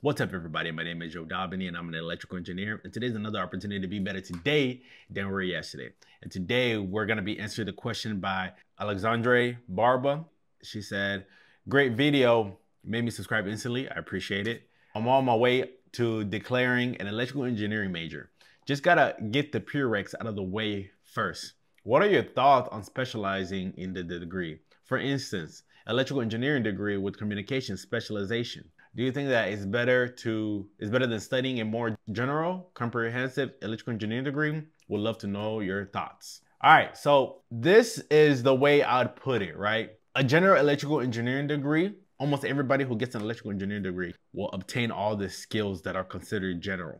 What's up, everybody? My name is Jodabeni, and I'm an electrical engineer. And today's another opportunity to be better today than we were yesterday. And today we're going to be answering the question by Alexandre Barba. She said, Great video, made me subscribe instantly. I appreciate it. I'm on my way to declaring an electrical engineering major. Just got to get the prereqs out of the way first. What are your thoughts on specializing in the degree? For instance, electrical engineering degree with communication specialization. Do you think that it's better to is better than studying a more general, comprehensive electrical engineering degree? Would love to know your thoughts. All right, so this is the way I'd put it, right? A general electrical engineering degree, almost everybody who gets an electrical engineering degree will obtain all the skills that are considered general.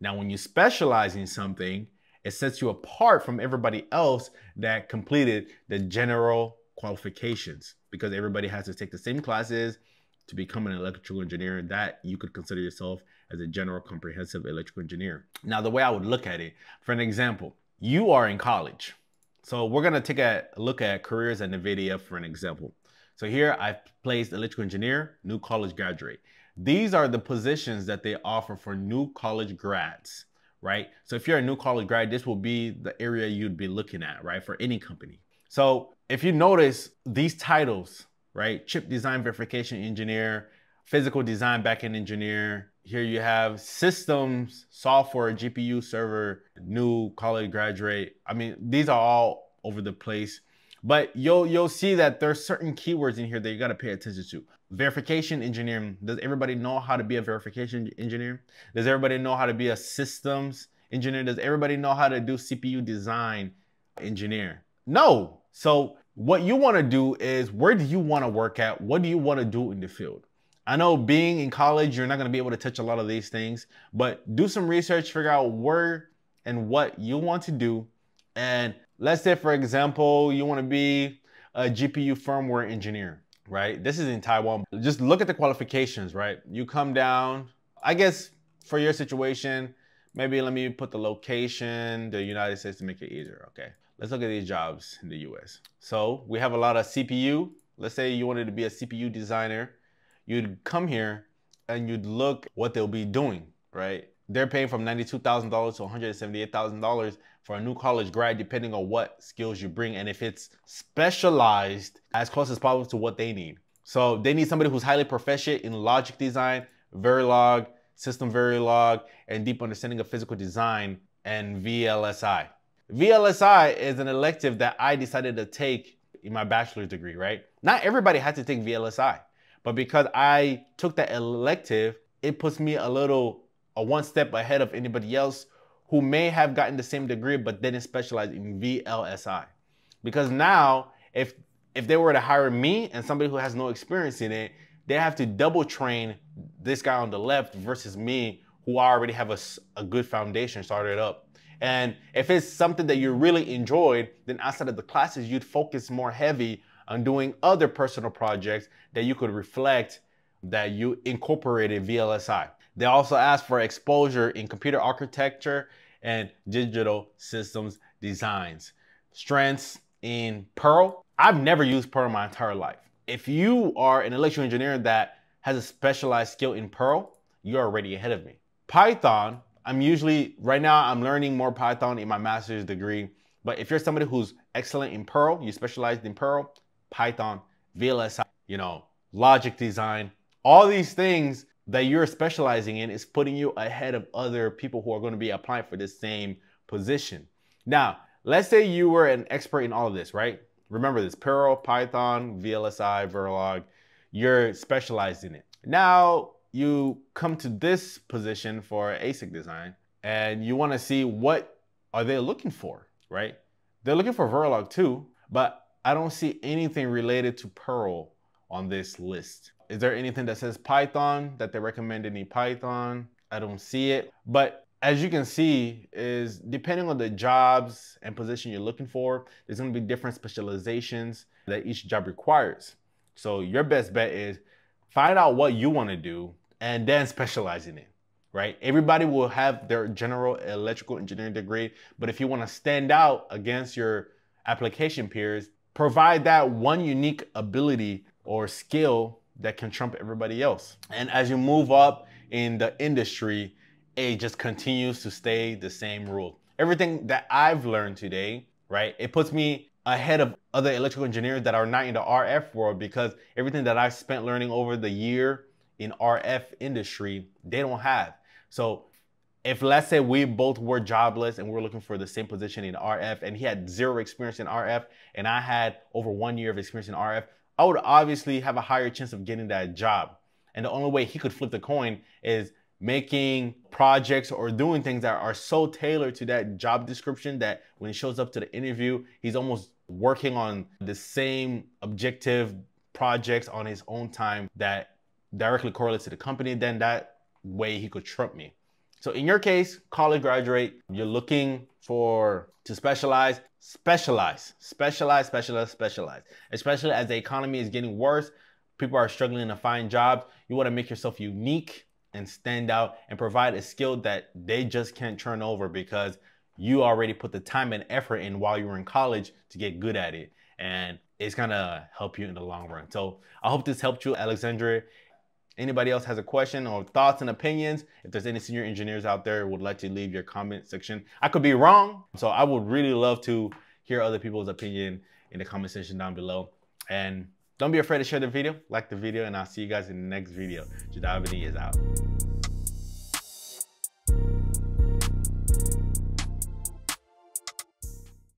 Now, when you specialize in something, it sets you apart from everybody else that completed the general qualifications because everybody has to take the same classes, to become an electrical engineer, that you could consider yourself as a general comprehensive electrical engineer. Now, the way I would look at it, for an example, you are in college. So we're gonna take a look at careers at NVIDIA for an example. So here I've placed electrical engineer, new college graduate. These are the positions that they offer for new college grads, right? So if you're a new college grad, this will be the area you'd be looking at, right? For any company. So if you notice these titles, right? Chip design verification engineer, physical design backend engineer. Here you have systems, software, GPU server, new college graduate. I mean, these are all over the place. But you'll you'll see that there's certain keywords in here that you got to pay attention to. Verification engineering. Does everybody know how to be a verification engineer? Does everybody know how to be a systems engineer? Does everybody know how to do CPU design engineer? No. So what you want to do is where do you want to work at? What do you want to do in the field? I know being in college, you're not going to be able to touch a lot of these things, but do some research, figure out where and what you want to do. And let's say, for example, you want to be a GPU firmware engineer, right? This is in Taiwan. Just look at the qualifications, right? You come down, I guess for your situation, maybe let me put the location, the United States to make it easier, okay? Let's look at these jobs in the US. So we have a lot of CPU. Let's say you wanted to be a CPU designer. You'd come here and you'd look what they'll be doing, right? They're paying from $92,000 to $178,000 for a new college grad, depending on what skills you bring and if it's specialized as close as possible to what they need. So they need somebody who's highly proficient in logic design, Verilog, system Verilog, and deep understanding of physical design and VLSI. VLSI is an elective that I decided to take in my bachelor's degree, right? Not everybody had to take VLSI, but because I took that elective, it puts me a little, a one step ahead of anybody else who may have gotten the same degree but didn't specialize in VLSI. Because now, if if they were to hire me and somebody who has no experience in it, they have to double train this guy on the left versus me who already have a, a good foundation started up. And if it's something that you really enjoyed, then outside of the classes, you'd focus more heavy on doing other personal projects that you could reflect that you incorporated VLSI. They also ask for exposure in computer architecture and digital systems designs. Strengths in Perl. I've never used Perl in my entire life. If you are an electrical engineer that has a specialized skill in Perl, you're already ahead of me. Python, I'm usually, right now, I'm learning more Python in my master's degree. But if you're somebody who's excellent in Perl, you specialized in Perl, Python, VLSI, you know, logic design, all these things that you're specializing in is putting you ahead of other people who are going to be applying for this same position. Now, let's say you were an expert in all of this, right? Remember this Perl, Python, VLSI, Verilog, you're specialized in it. Now, you come to this position for ASIC design and you want to see what are they looking for, right? They're looking for Verilog too, but I don't see anything related to Perl on this list. Is there anything that says Python that they recommend any Python? I don't see it. But as you can see is depending on the jobs and position you're looking for, there's gonna be different specializations that each job requires. So your best bet is find out what you wanna do and then specialize in it, right? Everybody will have their general electrical engineering degree, but if you want to stand out against your application peers, provide that one unique ability or skill that can trump everybody else. And as you move up in the industry, it just continues to stay the same rule. Everything that I've learned today, right, it puts me ahead of other electrical engineers that are not in the RF world because everything that I've spent learning over the year in RF industry, they don't have. So if let's say we both were jobless and we're looking for the same position in RF and he had zero experience in RF and I had over one year of experience in RF, I would obviously have a higher chance of getting that job. And the only way he could flip the coin is making projects or doing things that are so tailored to that job description that when he shows up to the interview, he's almost working on the same objective projects on his own time that directly correlates to the company, then that way he could trump me. So in your case, college graduate, you're looking for to specialize, specialize, specialize, specialize, specialize. Especially as the economy is getting worse, people are struggling to find jobs. You want to make yourself unique and stand out and provide a skill that they just can't turn over because you already put the time and effort in while you were in college to get good at it. And it's gonna help you in the long run. So I hope this helped you, Alexandria. Anybody else has a question or thoughts and opinions? If there's any senior engineers out there would like to leave your comment section. I could be wrong, so I would really love to hear other people's opinion in the comment section down below. And don't be afraid to share the video, like the video, and I'll see you guys in the next video. Jodabeni is out.